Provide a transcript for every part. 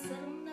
coração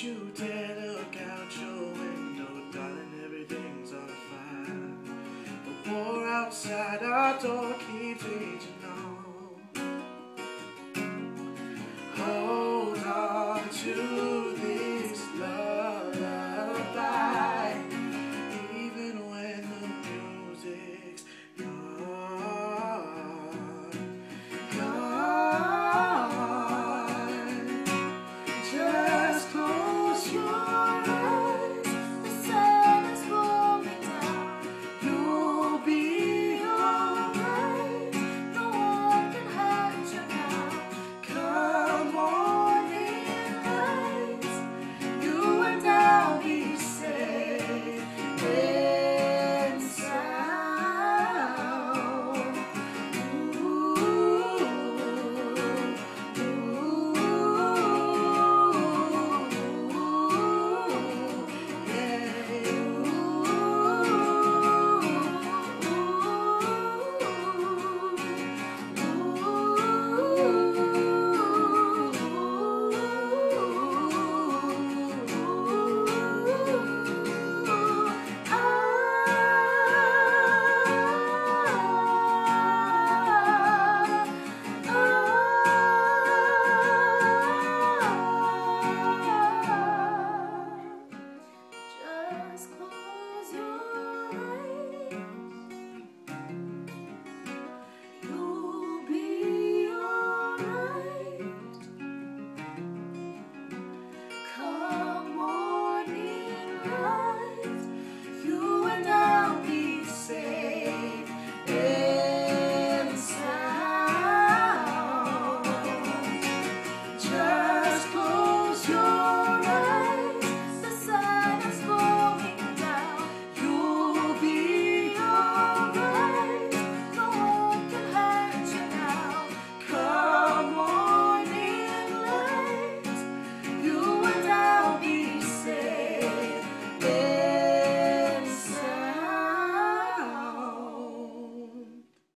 You dare look out your window, darling, everything's all fine. The war outside our door keeps raging on.